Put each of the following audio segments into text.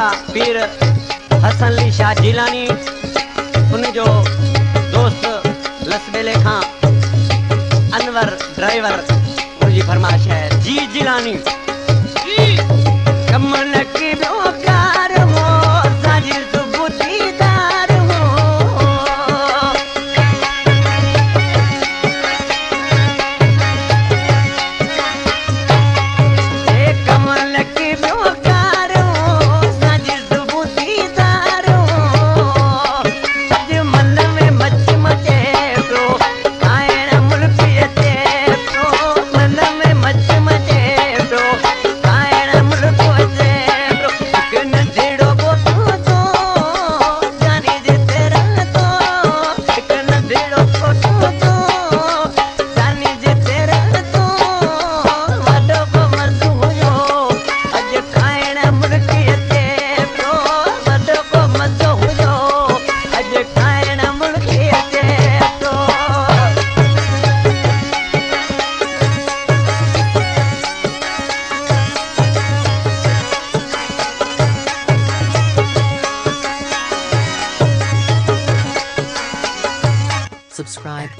शाह पीर हसन अली शाह जीलानी उन जो दोस्त लसबेले खां अनवर ड्राइवर उनजी फरमाइश आहे जी जीलानी कमल की ब्यो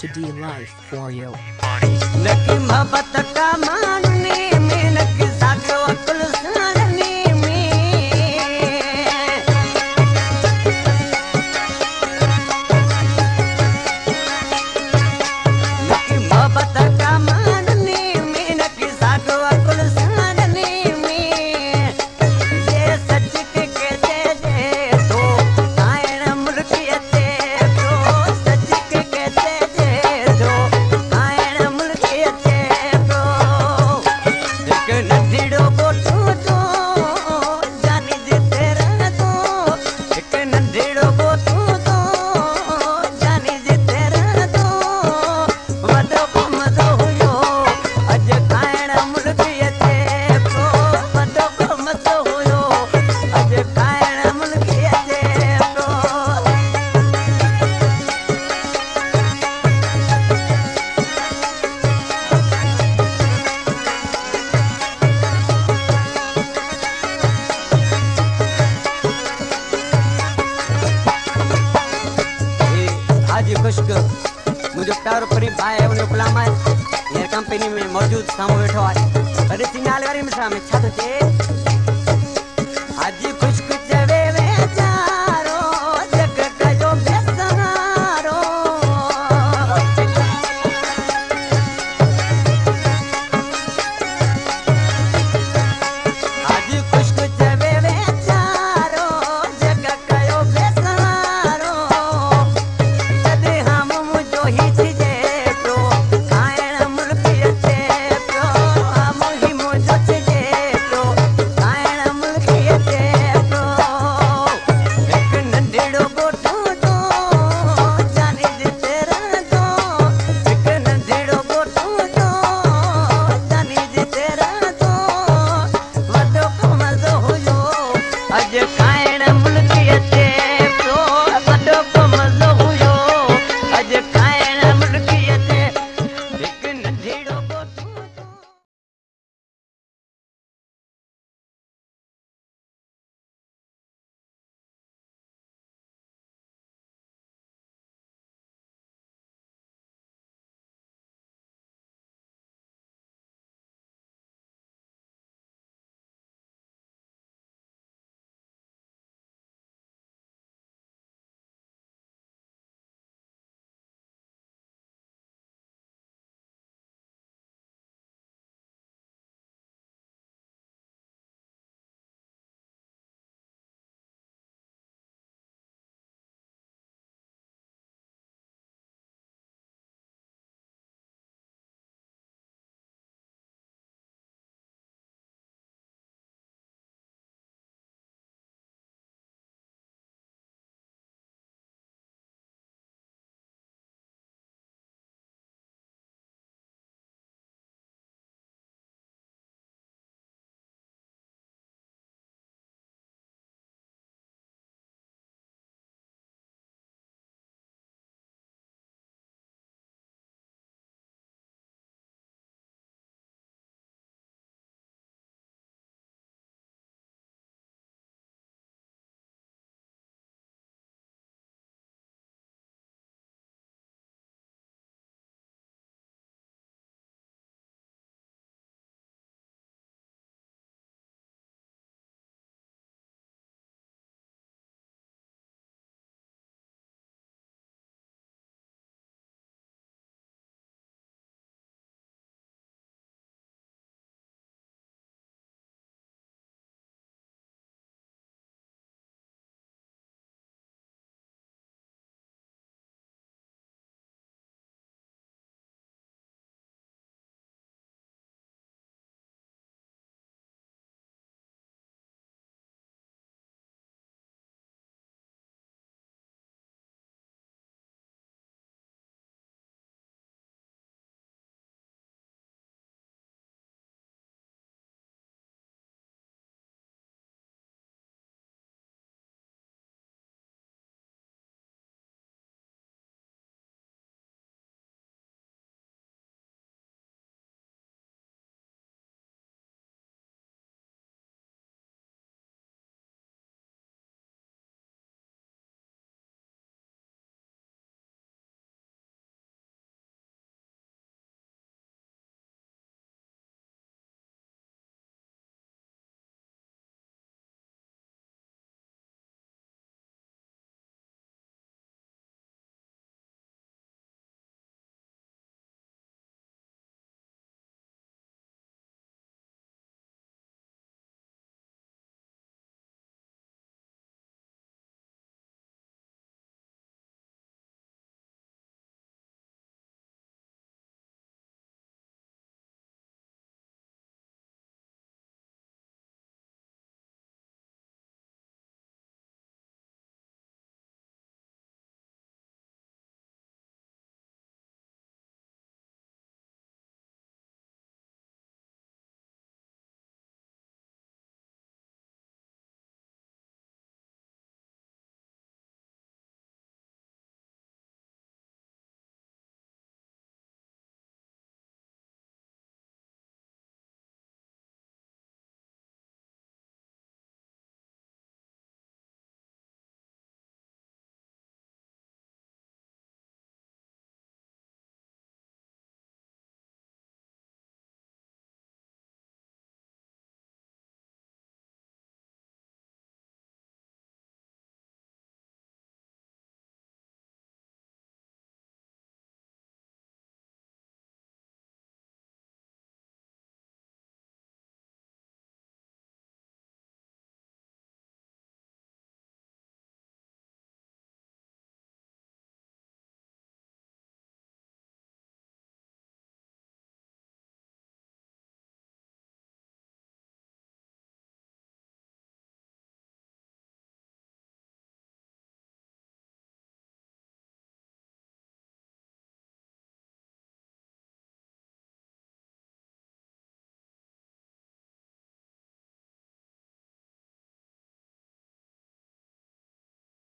to D-Life for you. और क़रीब आए उन उपलामा कंपनी में मौजूद सामो बैठो आहे पर सिंगाल वारी में छा थो चए